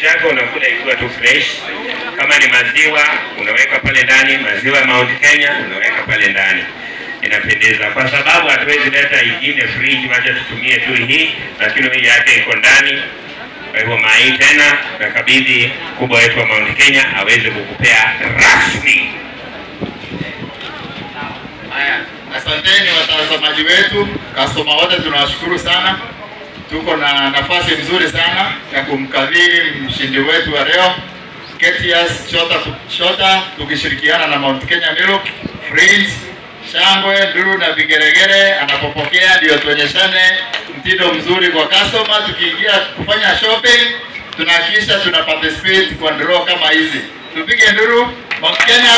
chocolate yako unakula ikiwa tu fresh. Kama ni maziwa unaweka pale ndani, maziwa ya Mount Kenya unaweka pale ndani, inapendeza kwa sababu hatuwezi leta ingine fridge, wacha tutumie tu hii, lakini hii yake iko ndani. Kwa hivyo mai tena nakabidhi kubwa wetu wa Mount Kenya aweze kukupea rasmi. Haya, asanteni watazamaji wetu, customer wote tunawashukuru sana. Tuko na nafasi nzuri sana ya kumkabili mshindi wetu wa leo Ketias Shota, Shota tukishirikiana na Mount Kenya Milk Friends. Shangwe, nduru na vigeregere anapopokea, ndio tuonyeshane mtindo mzuri kwa customer. Tukiingia kufanya shopping, tunahakikisha tuna participate kwa draw kama hizi. Tupige nduru. Mount Kenya